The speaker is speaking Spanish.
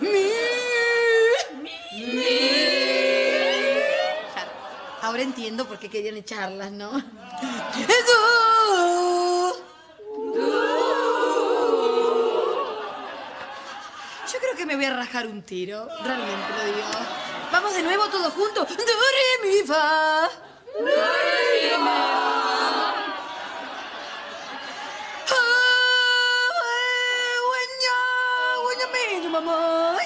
Mi. Claro, Ahora entiendo por qué querían echarlas, ¿no? Yo creo que me voy a rajar un tiro. Realmente lo digo. Vamos de nuevo todos juntos. Do, re, mi, fa. 为什么